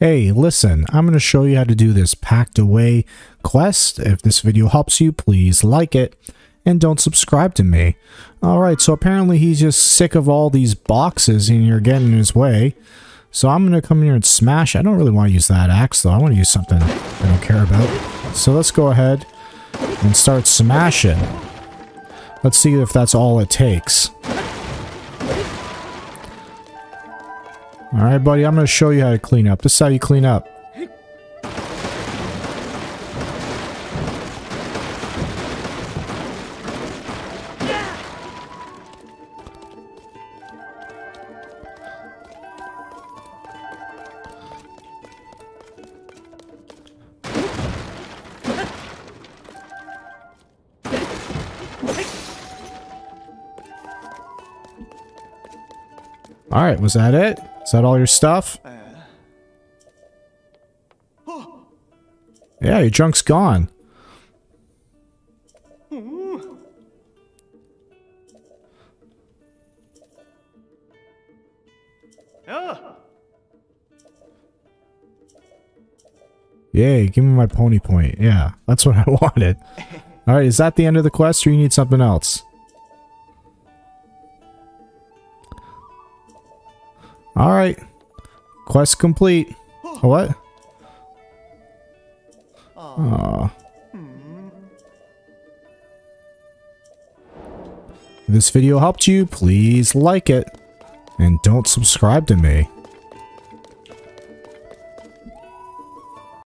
Hey, listen, I'm going to show you how to do this packed away quest. If this video helps you, please like it and don't subscribe to me. Alright, so apparently he's just sick of all these boxes and you're getting in his way. So I'm going to come in here and smash. I don't really want to use that axe though. I want to use something I don't care about. So let's go ahead and start smashing. Let's see if that's all it takes. Alright, buddy, I'm going to show you how to clean up. This is how you clean up. Alright, was that it? Is that all your stuff? Yeah, your junk's gone. Yay, give me my pony point. Yeah, that's what I wanted. Alright, is that the end of the quest or you need something else? Alright. Quest complete. What? Aw. Hmm. If this video helped you, please like it. And don't subscribe to me.